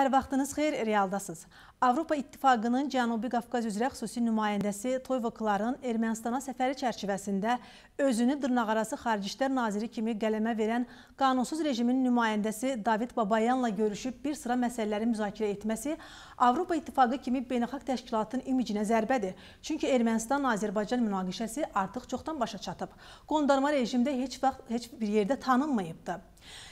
Hər vaxtınız xeyir, realdasınız. Avropa İttifaqının Cənubi Qafqaz üzrə xüsusi nümayəndəsi Toyvokların Ermənistana səfəri çərçivəsində özünü dırnaqarası Xarici İşlər Naziri kimi qələmə verən qanunsuz rejimin nümayəndəsi David Babayanla görüşüb bir sıra məsələləri müzakirə etməsi Avropa İttifaqı kimi beynəlxalq təşkilatın imicinə zərbədir. Çünki Ermənistan-Azərbaycan münaqişəsi artıq çoxdan başa çatıb. Qondarma rejimdə heç vaxt heç bir yerdə tanınmayıbdı.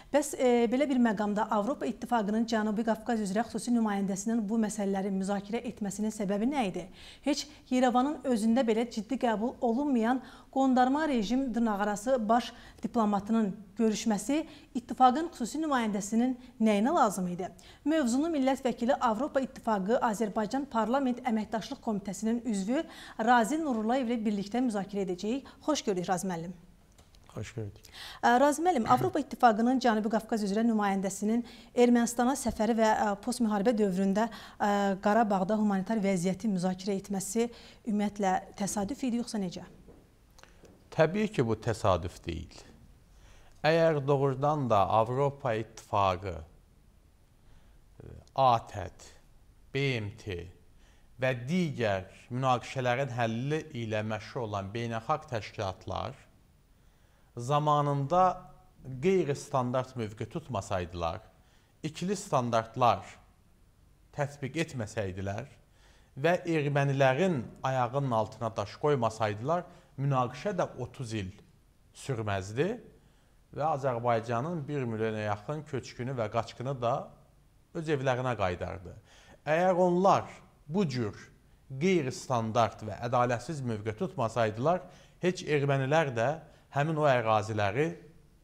Bəs e, belə bir məqamda Avropa İttifaqının Cənubi Qafqaz üzrə xüsusi nümayəndəsinin bu məsələləri müzakirə etməsinin səbəbi nə idi? Heç Yerevanın özündə belə ciddi qəbul olunmayan qondarma rejim dırnaqarası baş diplomatının görüşməsi İttifaqın xüsusi nümayəndəsinin nəyinə lazım idi? Mövzunu millət vəkili Avropa İttifaqı Azərbaycan Parlament Əməkdaşlıq Komitəsinin üzvü Razi Nurullayev ilə birlikdə müzakirə edəcəyik. Xoş gördük Razi müəllim. Xoş gördük. Razi müəllim, Avropa İttifaqının Cənubi Qafqaz üzrə nümayəndəsinin Ermənistana səfəri və postmüharibə dövründə Qarabağda humanitar vəziyyəti müzakirə etməsi ümumiyyətlə təsadüf idi yoxsa necə? Təbii ki, bu təsadüf deyil. Əgər doğrudan da Avropa İttifaqı, ATƏT, BMT və digər münaqişələrin həlli ilə məşğul olan beynəlxalq təşkilatlar zamanında qeyri-standart mövqe tutmasaydılar, ikili standartlar tətbiq etməsəydilər və ermənilərin ayağının altına daş qoymasaydılar, münaqişə də 30 il sürməzdi və Azərbaycanın 1 milyona yaxın köçkünü və qaçqını da öz evlərinə qayıdardı. Əgər onlar bu cür qeyri-standart və ədalətsiz mövqe tutmasaydılar, heç ermənilər də həmin o əraziləri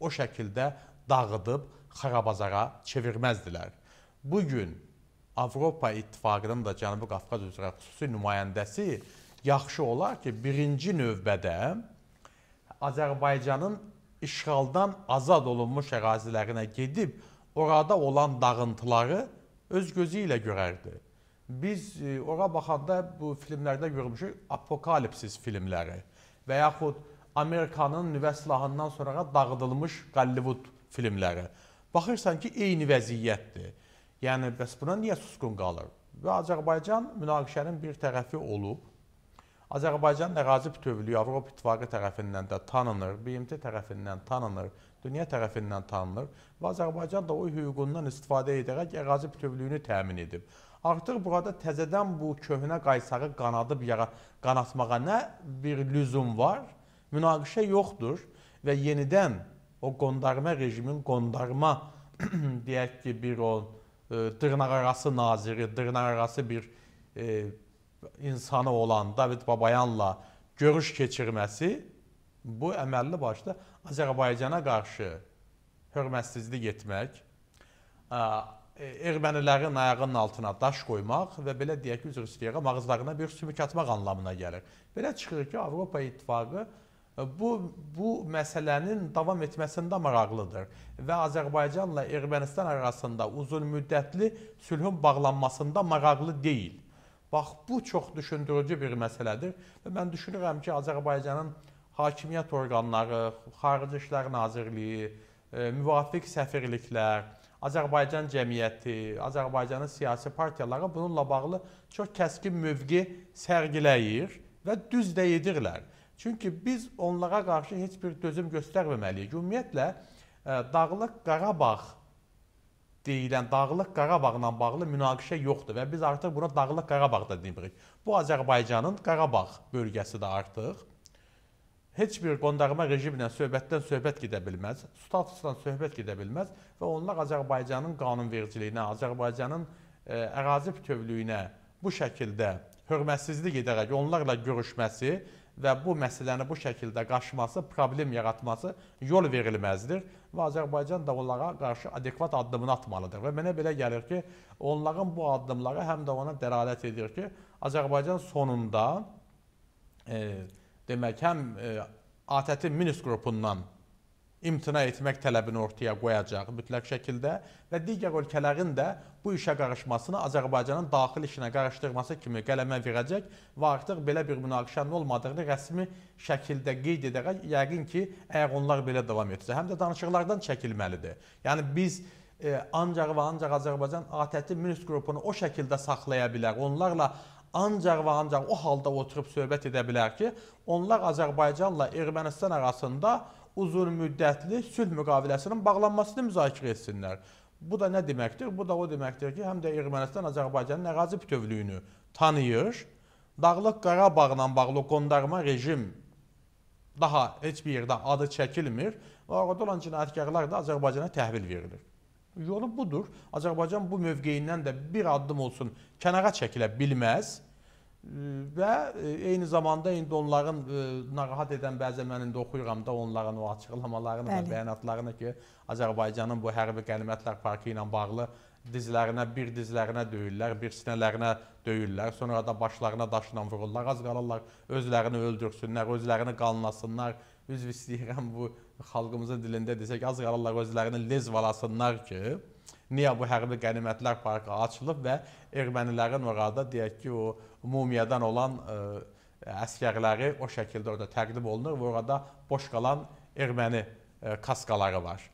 o şəkildə dağıdıb xarabazara çevirməzdilər. Bu gün Avropa İttifaqının da Cənubi Qafqaz üzrə xüsusi nümayəndəsi yaxşı olar ki, birinci növbədə Azərbaycanın işğaldan azad olunmuş ərazilərinə gedib orada olan dağıntıları öz gözü ilə görərdi. Biz e, ora baxanda bu filmlərdə görmüşük apokalipsis filmləri və yaxud Amerikanın nüvə silahından sonra dağıdılmış Hollywood filmləri. Baxırsan ki, eyni vəziyyətdir. Yəni bəs buna niyə susqun qalır? Və Azərbaycan münaqişənin bir tərəfi olub. Azərbaycan ərazi bütövlüyü Avropa İttifaqı tərəfindən də tanınır, BMT tərəfindən tanınır, dünya tərəfindən tanınır və Azərbaycan da o hüququndan istifadə edərək ərazi bütövlüyünü təmin edib. Artıq burada təzədən bu köhnə qaysağı qanadıb yara qanatmağa nə bir lüzum var? Münaqişə yoxdur və yenidən o qondarma rejimin qondarma deyək ki, bir o e, dırnaqarası naziri, dırnaqarası bir e, insanı olan David Babayanla görüş keçirməsi bu əməlli başda Azərbaycana qarşı hörmətsizlik etmək, e, ermənilərin ayağının altına daş qoymaq və belə deyək ki, üzr istəyirəm, ağızlarına bir sümük atmaq anlamına gəlir. Belə çıxır ki, Avropa İttifaqı bu bu məsələnin davam etməsində maraqlıdır və Azərbaycanla Ermənistan arasında uzunmüddətli sülhün bağlanmasında maraqlı deyil. Bax bu çox düşündürücü bir məsələdir və mən düşünürəm ki, Azərbaycanın hakimiyyət orqanları, Xarici İşlər Nazirliyi, e, müvafiq səfirliklər, Azərbaycan cəmiyyəti, Azərbaycanın siyasi partiyaları bununla bağlı çox kəskin mövqe sərgiləyir və düz də edirlər. Çünki biz onlara qarşı heç bir dözüm göstərməməliyik. Ümumiyyətlə e, Dağlıq Qarabağ deyilən Dağlıq Qarabağla bağlı münaqişə yoxdur və biz artıq buna Dağlıq Qarabağ da demirik. Bu Azərbaycanın Qarabağ bölgəsidir artıq. Heç bir qondarma rejimlə söhbətdən söhbət gedə bilməz, statusdan söhbət gedə bilməz və onlar Azərbaycanın qanunvericiliyinə, Azərbaycanın e, ərazi bütövlüyünə bu şəkildə hörmətsizlik edərək onlarla görüşməsi və bu məsələni bu şəkildə qaşması, problem yaratması yol verilməzdir və Azərbaycan da onlara qarşı adekvat addımını atmalıdır. Və mənə belə gəlir ki, onların bu addımları həm də ona dəlalət edir ki, Azərbaycan sonunda e, demək həm e, ATƏT-in Minsk qrupundan imtina etmək tələbini ortaya qoyacaq mütləq şəkildə və digər ölkələrin də bu işə qarışmasını Azərbaycanın daxili işinə qarışdırması kimi qələmə verəcək və artıq belə bir münaqişənin olmadığını rəsmi şəkildə qeyd edərək yəqin ki, əgər onlar belə davam etsə, həm də danışıqlardan çəkilməlidir. Yəni biz e, ancaq və ancaq Azərbaycan ATƏT Minsk qrupunu o şəkildə saxlaya bilər. Onlarla ancaq və ancaq o halda oturub söhbət edə bilər ki, onlar Azərbaycanla Ermənistan arasında uzun müddətli sülh müqaviləsinin bağlanmasını müzakirə etsinlər. Bu da nə deməkdir? Bu da o deməkdir ki, həm də Ermənistan Azərbaycanın ərazi bütövlüyünü tanıyır. Dağlıq Qarabağla bağlı qondarma rejim daha heç bir yerdə adı çəkilmir və orada olan cinayətkarlar da Azərbaycana təhvil verilir. Yolu budur. Azərbaycan bu mövqeyindən də bir addım olsun kənara çəkilə bilməz və e, eyni zamanda indi onların e, narahat edən bəzən mən indi oxuyuram da onların o açıqlamalarını və bəyanatlarını ki, Azərbaycanın bu hərbi qənimətlər parkı ilə bağlı dizlərinə, bir dizlərinə döyürlər, bir sinələrinə döyürlər, sonra da başlarına daşla vururlar, az qalırlar özlərini öldürsünlər, özlərini qanlasınlar. Üzv istəyirəm bu xalqımızın dilində desək, az qalırlar özlərini lez valasınlar ki, niyə bu hərbi qənimətlər parkı açılıb və ermənilərin orada deyək ki, o mumiyadan olan e, əskərləri o şəkildə orada təqdim olunur və orada boş qalan erməni e, kaskaları var.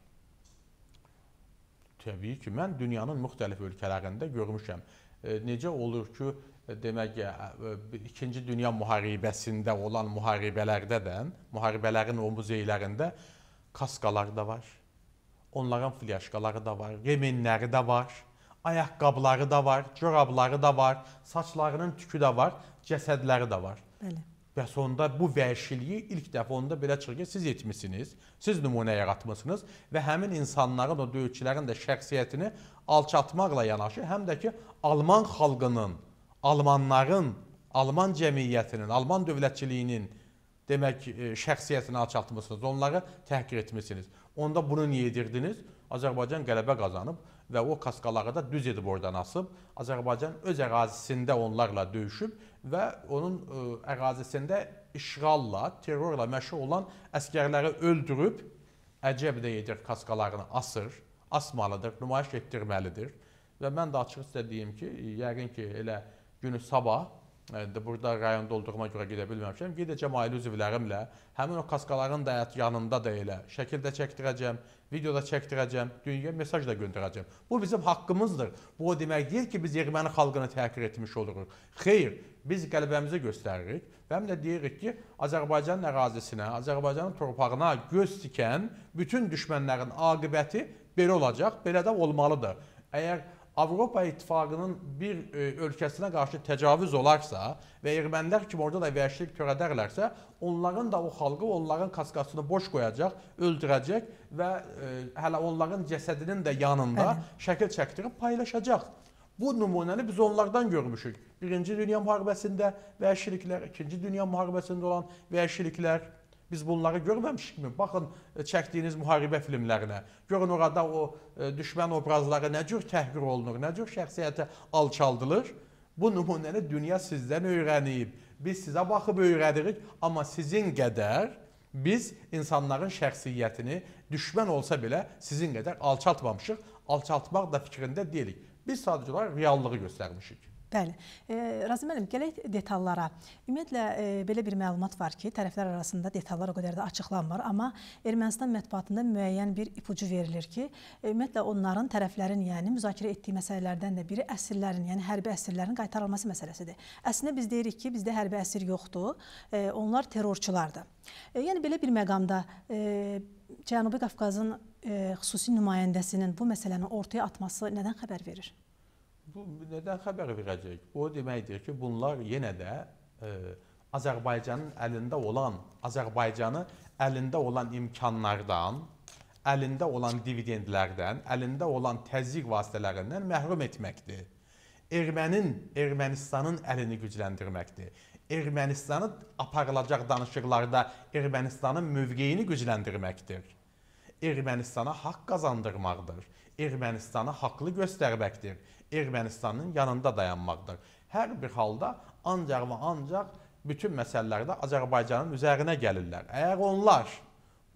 Təbii ki, mən dünyanın müxtəlif ölkələrində görmüşəm. E, necə olur ki, demək ki, 2-ci Dünya müharibəsində olan müharibələrdə də, müharibələrin o muzeylərində kaskalar da var. Onların flyashkaları da var, remenləri də var ayaqqabıları da var, corabları da var, saçlarının tükü də var, cəsədləri də var. Bəli. Bəs onda bu vəhşiliyi ilk dəfə onda belə çıxır ki, siz etmisiniz, siz nümunə yaratmısınız və həmin insanların, o döyüşçülərin də şəxsiyyətini alçatmaqla yanaşı, həm də ki, Alman xalqının, Almanların, Alman cəmiyyətinin, Alman dövlətçiliyinin demək e, şəxsiyyətini alçaltmısınız, onları təhqir etmisiniz. Onda bunu niyə edirdiniz? Azərbaycan qələbə qazanıb və o kaskaları da düz edib oradan asıb. Azərbaycan öz ərazisində onlarla döyüşüb və onun e, ərazisində işğalla, terrorla məşğul olan əskərləri öldürüb, əcəb də edir kaskalarını asır, asmalıdır, nümayiş etdirməlidir. Və mən də açıq sizə deyim ki, yəqin ki, elə günü sabah burada rayonda olduğuma görə gedə bilməmişəm. Gedəcəm ailə üzvlərimlə, həmin o kaskaların da yanında da elə şəkil də çəkdirəcəm, video da çəkdirəcəm, dünyaya mesaj da göndərəcəm. Bu bizim haqqımızdır. Bu o demək deyil ki, biz erməni xalqını təhqir etmiş oluruq. Xeyr, biz qələbəmizi göstəririk və həm də deyirik ki, Azərbaycanın ərazisinə, Azərbaycanın torpağına göz tikən bütün düşmənlərin aqibəti belə olacaq, belə də olmalıdır. Əgər Avropa İttifaqının bir e, ölkəsinə qarşı təcavüz olarsa və ermənilər kimi orada da vəhşilik törədərlərsə, onların da o xalqı onların kaskasını boş qoyacaq, öldürəcək və e, hələ onların cəsədinin də yanında Bəli. şəkil çəkdirib paylaşacaq. Bu nümunəni biz onlardan görmüşük. Birinci Dünya müharibəsində vəhşiliklər, İkinci Dünya müharibəsində olan vəhşiliklər, Biz bunları görməmişikmi? Baxın e, çəkdiyiniz müharibə filmlərinə. Görün orada o e, düşmən obrazları nə cür təhqir olunur, nə cür şəxsiyyəti alçaldılır. Bu nümunəni dünya sizdən öyrənib. Biz sizə baxıb öyrədirik, amma sizin qədər biz insanların şəxsiyyətini düşmən olsa belə sizin qədər alçaltmamışıq. Alçaltmaq da fikrində deyilik. Biz sadəcə olaraq reallığı göstərmişik. Bəli. E, Razı müəllim, gələk detallara. Ümumiyyətlə e, belə bir məlumat var ki, tərəflər arasında detallar o qədər də açıqlanmır, amma Ermənistan mətbuatında müəyyən bir ipucu verilir ki, e, ümumiyyətlə onların tərəflərin, yəni müzakirə etdiyi məsələlərdən də biri əsirlərin, yəni hərbi əsirlərin qaytarılması məsələsidir. Əslində biz deyirik ki, bizdə hərbi əsir yoxdur, e, onlar terrorçulardır. E, yəni belə bir məqamda e, Cənubi Qafqazın e, xüsusi nümayəndəsinin bu məsələni ortaya atması nədən xəbər verir? Bu nədən xəbər verəcək? O deməkdir ki, bunlar yenə də e, Azərbaycanın əlində olan, Azərbaycanı əlində olan imkanlardan, əlində olan dividendlərdən, əlində olan təzyiq vasitələrindən məhrum etməkdir. Ermənin, Ermənistanın əlini gücləndirməkdir. Ermənistanı aparılacaq danışıqlarda Ermənistanın mövqeyini gücləndirməkdir. Ermənistana haqq qazandırmaqdır. Ermənistanı haqlı göstərməkdir. Ermənistanın yanında dayanmaqdır. Hər bir halda ancaq və ancaq bütün məsələlərdə Azərbaycanın üzərinə gəlirlər. Əgər onlar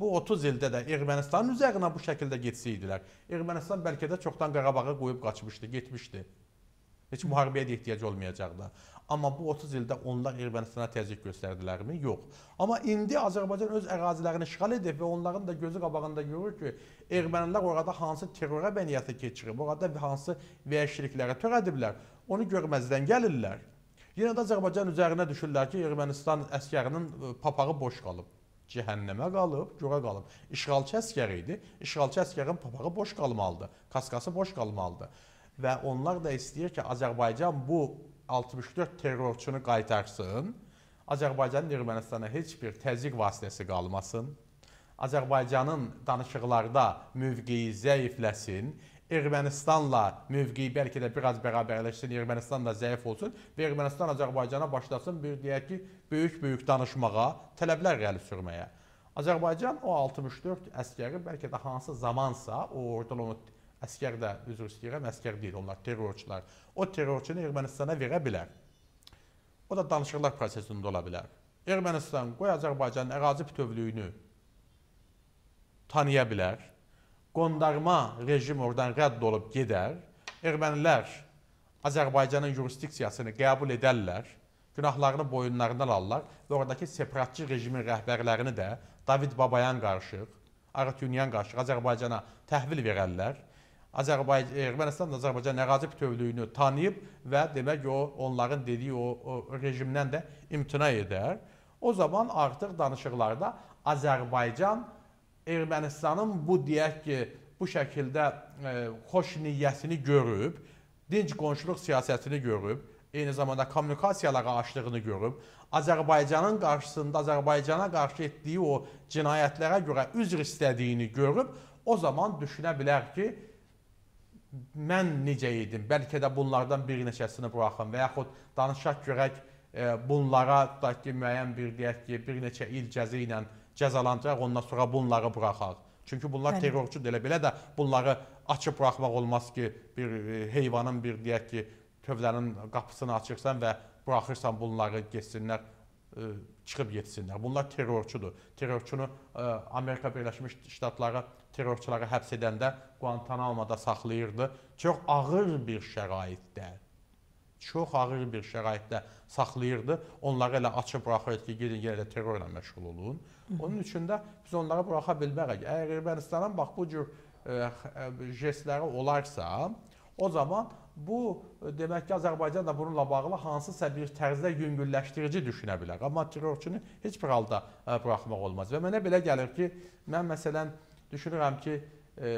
bu 30 ildə də Ermənistanın üzərinə bu şəkildə getsəydilər, Ermənistan bəlkə də çoxdan Qarabağı qoyub qaçmışdı, getmişdi. Heç müharibəyə də ehtiyac olmayacaqdı. Amma bu 30 ildə onlar Ermənistana təzyiq göstərdilərmi? Yox. Amma indi Azərbaycan öz ərazilərini işğal edib və onların da gözü qabağında görür ki, ermənilər orada hansı terror əməliyyatı keçirib, orada hansı vəhşiliklərə törədiblər. Onu görməzdən gəlirlər. Yenə də Azərbaycan üzərinə düşürlər ki, Ermənistan əskərinin e, papağı boş qalıb. Cəhənnəmə qalıb, göyə qalıb. İşğalçı əskər idi. İşğalçı əskərin papağı boş qalmalıdır. Kaskası boş qalmalıdır. Və onlar da istəyir ki, Azərbaycan bu 64 terrorçunu qaytarsın. Azərbaycanın Ermənistana heç bir təzyiq vasitəsi qalmasın. Azərbaycanın danışıqlarda mövqeyi zəifləsin. Ermənistanla mövqeyi bəlkə də biraz bərabərləşsin, Ermənistan da zəif olsun və Ermənistan Azərbaycana başlasın bir deyək ki, böyük-böyük danışmağa, tələblər irəli sürməyə. Azərbaycan o 64 əskəri bəlkə də hansı zamansa o orada onu Əskər də üzr istəyirəm, əskər deyil, onlar terrorçular. O terrorçunu Ermənistana verə bilər. O da danışıqlar prosesində ola bilər. Ermənistan qoy Azərbaycanın ərazi bütövlüyünü tanıya bilər. Qondarma rejim oradan rədd olub gedər. Ermənilər Azərbaycanın yurisdiksiyasını qəbul edərlər. Günahlarını boyunlarından alırlar və oradakı separatçı rejimin rəhbərlərini də David Babayan qarışıq, Artunyan qarışıq Azərbaycana təhvil verərlər. Azərbaycan Ermənistan da Azərbaycan ərazi bütövlüyünü tanıyıb və demək o onların dediyi o, o rejimdən də imtina edər. O zaman artıq danışıqlarda Azərbaycan Ermənistanın bu deyək ki, bu şəkildə e, xoş niyyətini görüb, dinc qonşuluq siyasətini görüb, eyni zamanda kommunikasiyalara açdığını görüb, Azərbaycanın qarşısında Azərbaycana qarşı etdiyi o cinayətlərə görə üzr istədiyini görüb, o zaman düşünə bilər ki, mən necə idim? Bəlkə də bunlardan bir neçəsini buraxım və yaxud danışaq görək e, bunlara da ki, müəyyən bir deyək ki, bir neçə il cəza ilə cəzalandıraq, ondan sonra bunları buraxaq. Çünki bunlar terrorçudur. Elə belə də bunları açıb buraxmaq olmaz ki, bir e, heyvanın bir deyək ki, tövlənin qapısını açırsan və buraxırsan bunları getsinlər çıxıb getsinlər. Bunlar terrorçudur. Terrorçunu Amerika Birləşmiş Ştatları terrorçuları həbs edəndə Guantanamo-da saxlayırdı. Çox ağır bir şəraitdə, çox ağır bir şəraitdə saxlayırdı. Onları elə açıb buraxırdı ki, gedin yenə də terrorla məşğul olun. Onun üçün də biz onları buraxa bilmərik. Əgər Ermənistanın bax bu cür ə, e, jestləri olarsa, o zaman bu demək ki, Azərbaycan da bununla bağlı hansısa bir tərzdə yüngülləşdirici düşünə bilər. Amma terrorçunu heç bir halda ə, buraxmaq olmaz. Və mənə belə gəlir ki, mən məsələn düşünürəm ki, e,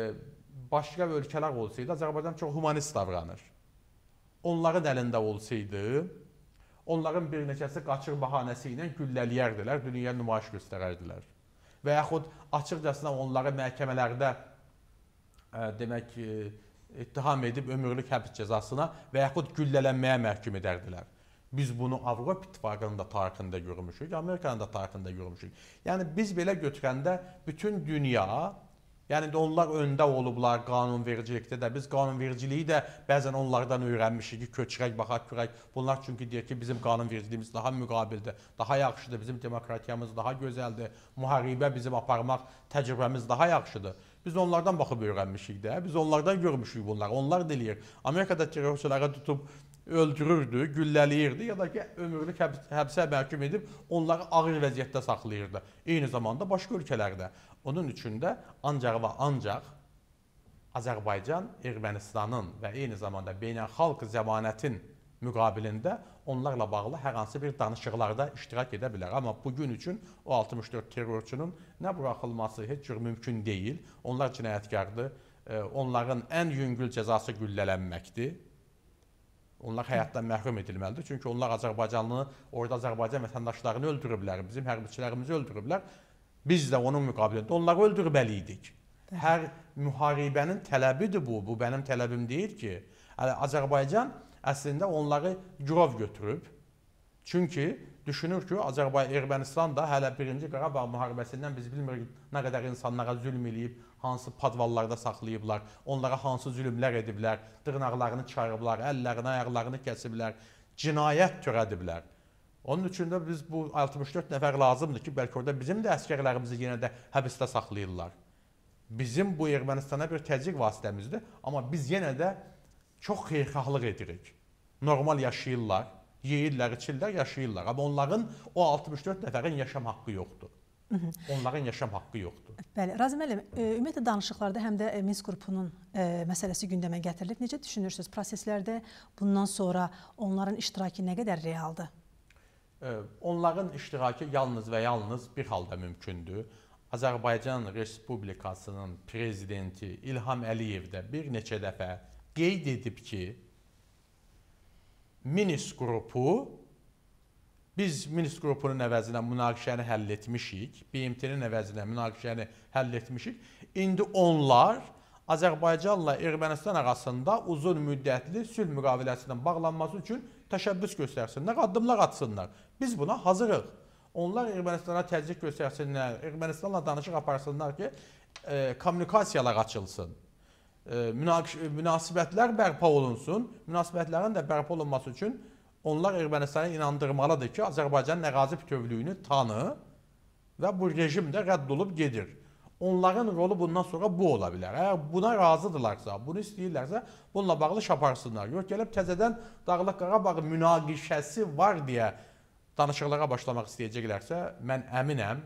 başqa ölkələr olsaydı, Azərbaycan çox humanist davranır. Onların əlində olsaydı, onların bir neçəsi qaçır bahanəsi ilə güllələyərdilər, dünyaya nümayiş göstərərdilər. Və yaxud açıqcasına onları məhkəmələrdə e, demək ə, ittiham edib ömürlük həbs cəzasına və yaxud güllələnməyə məhkum edərdilər. Biz bunu Avropa İttifaqının da tarixində görmüşük, Amerikanın da tarixində görmüşük. Yəni biz belə götürəndə bütün dünya Yəni onlar öndə olublar qanunvericilikdə də. Biz qanunvericiliyi də bəzən onlardan öyrənmişik ki, köçürək, baxaq, görək. Bunlar çünki deyir ki, bizim qanunvericiliyimiz daha müqabildir, daha yaxşıdır, bizim demokratiyamız daha gözəldir, müharibə bizim aparmaq təcrübəmiz daha yaxşıdır. Biz onlardan baxıb öyrənmişik də. Biz onlardan görmüşük bunları. Onlar deyir, Amerikada terrorçuları tutub öldürürdü, güllələyirdi ya da ki, ömürlük həbsə məhkum edib onları ağır vəziyyətdə saxlayırdı. Eyni zamanda başqa ölkələrdə. Onun üçün də ancaq və ancaq Azərbaycan Ermənistanın və eyni zamanda beynəlxalq zəmanətin müqabilində onlarla bağlı hər hansı bir danışıqlarda iştirak edə bilər. Amma bu gün üçün o 64 terrorçunun nə buraxılması heç cür mümkün deyil. Onlar cinayətkardır. Onların ən yüngül cəzası güllələnməkdir. Onlar həyatdan məhrum edilməlidir. Çünki onlar Azərbaycanlı, orada Azərbaycan vətəndaşlarını öldürüblər, bizim hərbiçilərimizi öldürüblər. Biz də onun müqabilində onları öldürməliydik. Hər müharibənin tələbidir bu. Bu mənim tələbim deyil ki. Azərbaycan əslində onları girov götürüb. Çünki düşünür ki, Azərbaycan Ermənistan da hələ 1-ci Qarabağ müharibəsindən biz bilmirik nə qədər insanlara zülm eləyib, hansı padvallarda saxlayıblar, onlara hansı zülmlər ediblər, dırnaqlarını çıxarıblar, əllərini, ayaqlarını kəsiblər, cinayət törədiblər. Onun üçün də biz bu 64 nəfər lazımdır ki, bəlkə orada bizim də əskərlərimizi yenə də həbsdə saxlayırlar. Bizim bu Ermənistana bir təzyiq vasitəmizdir, amma biz yenə də çox xeyirxahlıq edirik. normal yaşayırlar, yeyirlər, içirlər, yaşayırlar. Amma onların o 64 nəfərin yaşam haqqı yoxdur. Onların yaşam haqqı yoxdur. Bəli, Razım müəllim, e, ümumiyyətlə danışıqlarda həm də e, Minsk qrupunun e, məsələsi gündəmə gətirilib. Necə düşünürsüz? Proseslərdə bundan sonra onların iştirakı nə qədər realdır? Onların iştirakı yalnız və yalnız bir halda mümkündür. Azərbaycan Respublikasının prezidenti İlham Əliyev də bir neçə dəfə qeyd edib ki, Minsk qrupu Biz Minsk qrupunun əvəzinə münaqişəni həll etmişik, BMT-nin əvəzinə münaqişəni həll etmişik. İndi onlar Azərbaycanla Ermənistan arasında uzun müddətli sülh müqaviləsinin bağlanması üçün təşəbbüs göstərsinlər, addımlar atsınlar. Biz buna hazırıq. Onlar Ermənistana təzyiq göstərsinlər, Ermənistanla danışıq aparsınlar ki, e, kommunikasiyalar açılsın. Münasibətlər bərpa olunsun. Münasibətlərin də bərpa olunması üçün onlar Ermənistanı inandırmalıdır ki, Azərbaycanın ərazi bütövlüyünü tanı və bu rejim də rədd olub gedir. Onların rolu bundan sonra bu ola bilər. Əgər buna razıdırlarsa, bunu istəyirlərsə, bununla bağlı şaparsınlar. Yox, gəlib təzədən Dağlıq Qarabağ münaqişəsi var deyə danışıqlara başlamaq istəyəcəklərsə, mən əminəm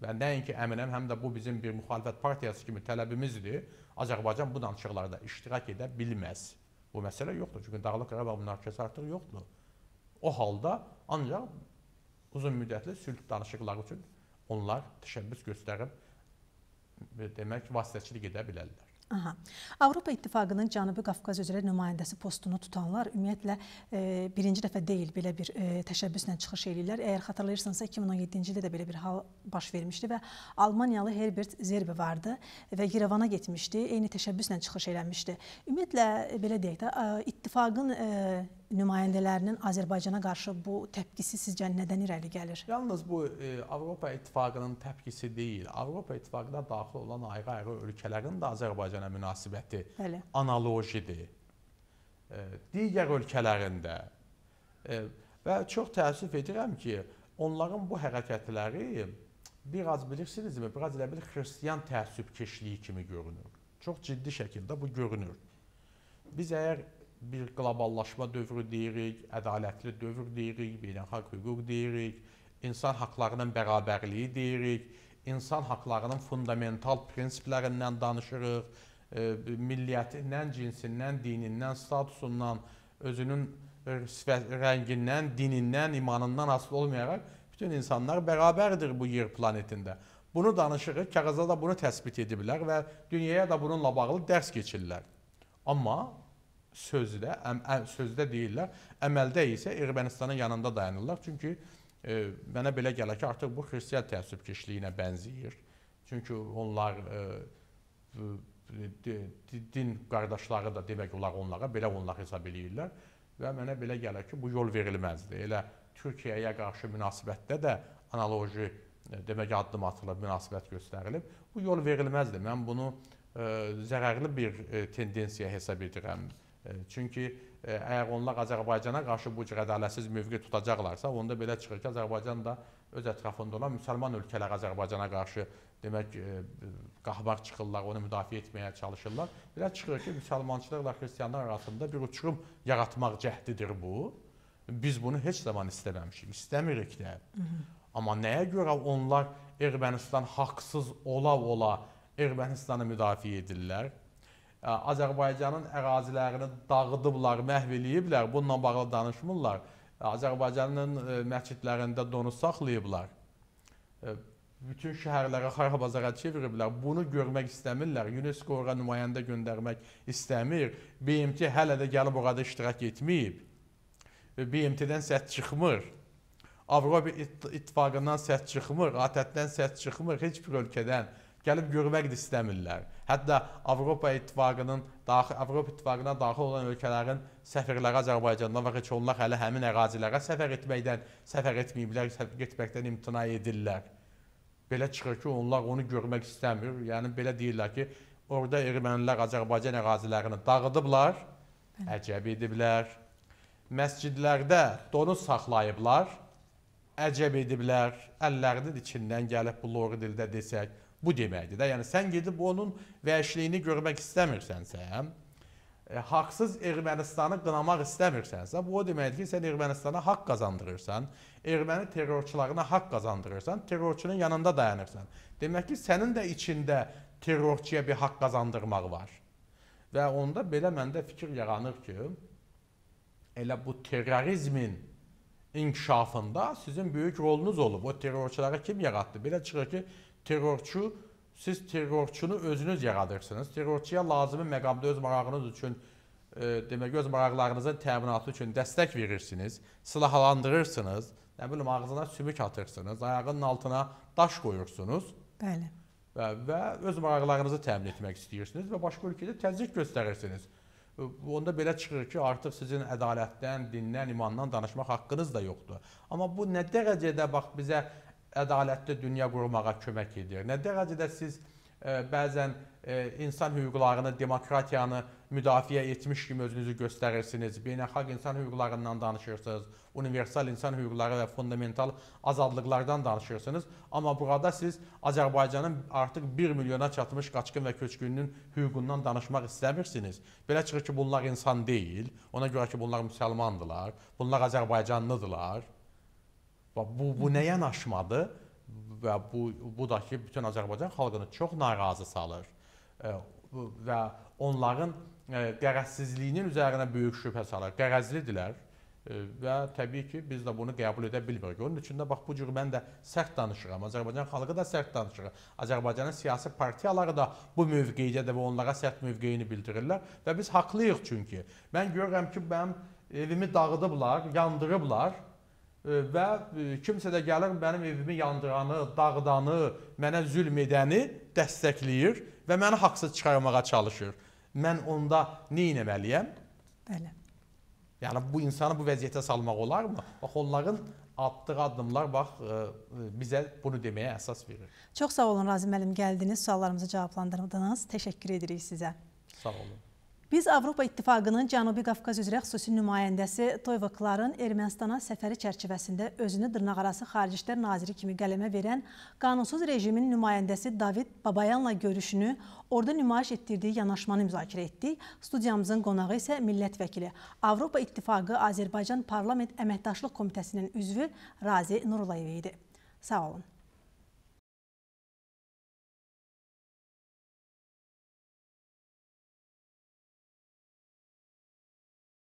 və nəinki əminəm, həm də bu bizim bir müxalifət partiyası kimi tələbimizdir. Azərbaycan bu danışıqlarda iştirak edə bilməz. Bu məsələ yoxdur. Çünki Dağlıq Qarabağ münaqişəsi artıq yoxdur. O halda ancaq uzun müddətli sülh danışıqları üçün onlar təşəbbüs göstərib demək vasitəçilik edə bilərlər. Aha. Avropa İttifaqının Cənubi Qafqaz üzrə nümayəndəsi postunu tutanlar ümumiyyətlə e, birinci dəfə deyil belə bir e, təşəbbüslə çıxış eləyirlər. Əgər xatırlayırsanızsa 2017-ci ildə də belə bir hal baş vermişdi və Almaniyalı Herbert Zerbe vardı və Yerevana getmişdi. Eyni təşəbbüslə çıxış eləmişdi. Ümumiyyətlə belə deyək də ittifaqın e, nümayəndələrinin Azərbaycana qarşı bu təpkisi sizcə nədən irəli gəlir? Yalnız bu e, Avropa İttifaqının təpkisi deyil. Avropa İttifaqına daxil olan ayrı-ayrı ölkələrin də Azərbaycana münasibəti Bəli. analojidir. E, digər ölkələrində e, və çox təəssüf edirəm ki, onların bu hərəkətləri biraz bilirsinizmi, biraz elə bil xristian təəssübkeşliyi kimi görünür. Çox ciddi şəkildə bu görünür. Biz əgər bir qloballaşma dövrü deyirik, ədalətli dövr deyirik, beynəlxalq hüquq deyirik, insan haqlarının bərabərliyi deyirik, insan haqlarının fundamental prinsiplərindən danışırıq, e, milliyyətindən, cinsindən, dinindən, statusundan, özünün rəngindən, dinindən, imanından asılı olmayaraq bütün insanlar bərabərdir bu yer planetində. Bunu danışırıq, kağızda da bunu təsbit ediblər və dünyaya da bununla bağlı dərs keçirlər. Amma sözdə, əm, ə, sözdə deyirlər, əməldə isə Ermənistanın yanında dayanırlar. Çünki e, mənə belə gəlir ki, artıq bu xristian təəssübkeşliyinə bənzəyir. Çünki onlar e, din qardaşları da demək olar onlara belə onlar hesab eləyirlər və mənə belə gəlir ki, bu yol verilməzdi. Elə Türkiyəyə qarşı münasibətdə də analoji e, demək addım atılıb, münasibət göstərilib. Bu yol verilməzdi. Mən bunu e, zərərli bir e, tendensiya hesab edirəm. Çünki əgər onlar Azərbaycana qarşı bu cür ədalətsiz mövqe tutacaqlarsa, onda belə çıxır ki, Azərbaycan da öz ətrafında olan müsəlman ölkələr Azərbaycana qarşı demək qahmar çıxırlar, onu müdafiə etməyə çalışırlar. Belə çıxır ki, müsəlmançılarla xristianlar arasında bir uçurum yaratmaq cəhdidir bu. Biz bunu heç zaman istəməmişik, istəmirik də. Amma nəyə görə onlar Ermənistan haqsız ola-ola Ermənistanı müdafiə edirlər? Azərbaycanın ərazilərini dağıdıblar, məhv eləyiblər, bununla bağlı danışmırlar. Azərbaycanın məscidlərində donuz saxlayıblar. Bütün şəhərlərə xarabazara çeviriblər. Bunu görmək istəmirlər. UNESCO ora nümayəndə göndərmək istəmir. BMT hələ də gəlib orada iştirak etməyib. BMT-dən səs çıxmır. Avropa İttifaqından səs çıxmır, ATƏT-dən səs çıxmır, heç bir ölkədən gəlib görmək də istəmirlər. Hətta Avropa İttifaqının daxil Avropa İttifaqına daxil olan ölkələrin səfirləri Azərbaycandan və heç onlar hələ həmin ərazilərə səfər etməkdən səfər etməyiblər, səfər getməkdən imtina edirlər. Belə çıxır ki, onlar onu görmək istəmir. Yəni belə deyirlər ki, orada ermənilər Azərbaycan ərazilərini dağıdıblar, əcəb ediblər. Məscidlərdə donuz saxlayıblar, əcəb ediblər. Əllərinin içindən gəlib bu lori dildə desək, bu deməkdir də. Yəni sən gedib onun vəhşiliyini görmək istəmirsənsə, e, haqsız Ermənistanı qınamaq istəmirsənsə, bu o deməkdir ki, sən Ermənistana haqq qazandırırsan, erməni terrorçularına haqq qazandırırsan, terrorçunun yanında dayanırsan. Demək ki, sənin də içində terrorçuya bir haqq qazandırmaq var. Və onda belə məndə fikir yaranır ki, elə bu terrorizmin inkişafında sizin böyük rolunuz olub. O terrorçuları kim yaratdı? Belə çıxır ki, terrorçu siz terrorçunu özünüz yaradırsınız. Terrorçuya lazımi məqamda öz marağınız üçün e, demək öz maraqlarınızın təminatı üçün dəstək verirsiniz, silahlandırırsınız, nə bilim ağzına sümük atırsınız, ayağının altına daş qoyursunuz. Bəli. Və, və öz maraqlarınızı təmin etmək istəyirsiniz və başqa ölkədə təzyiq göstərirsiniz. Onda belə çıxır ki, artıq sizin ədalətdən, dindən, imandan danışmaq haqqınız da yoxdur. Amma bu nə dərəcədə bax bizə ədalətli dünya qurmağa kömək edir? Nə dərəcədə siz ə, bəzən ə, insan hüquqlarını, demokratiyanı müdafiə etmiş kimi özünüzü göstərirsiniz, beynəlxalq insan hüquqlarından danışırsınız, universal insan hüquqları və fundamental azadlıqlardan danışırsınız, amma burada siz Azərbaycanın artıq 1 milyona çatmış qaçqın və köçkünün hüququndan danışmaq istəmirsiniz. Belə çıxır ki, bunlar insan deyil, ona görə ki, bunlar müsəlmandılar, bunlar Azərbaycanlıdılar. Bu, bu nə yanaşmadır? Və bu, bu da ki, bütün Azərbaycan xalqını çox narazı salır və onların qərəzsizliyinin üzərinə böyük şübhə salır. Qərəzlidirlər və təbii ki, biz də bunu qəbul edə bilmirik. Onun üçün də bax bu cür mən də sərt danışıram. Azərbaycan xalqı da sərt danışır. Azərbaycanın siyasi partiyaları da bu mövqeydə və onlara sərt mövqeyini bildirirlər və biz haqlıyıq çünki. Mən görürəm ki, mənim evimi dağıdıblar, yandırıblar və kimsə də gəlir mənim evimi yandıranı, dağıdanı, mənə zülm edəni dəstəkləyir və məni haqsız çıxarmağa çalışır mən onda nə etməliyəm? Bəli. Yəni bu insanı bu vəziyyətə salmaq olarmı? Bax onların atdığı addımlar bax e, e, bizə bunu deməyə əsas verir. Çox sağ olun Razim müəllim gəldiniz, suallarımızı cavablandırdınız. Təşəkkür edirik sizə. Sağ olun. Biz Avropa İttifaqının Cənubi Qafqaz üzrə xüsusi nümayəndəsi Toyva Kların Ermənistana səfəri çərçivəsində özünü dırnaqarası Xarici İşlər Naziri kimi qələmə verən qanunsuz rejimin nümayəndəsi David Babayanla görüşünü, orada nümayiş etdirdiyi yanaşmanı müzakirə etdik. Studiyamızın qonağı isə millət vəkili, Avropa İttifaqı Azərbaycan Parlament Əməkdaşlıq Komitəsinin üzvü Razi Nurulayev idi. Sağ olun.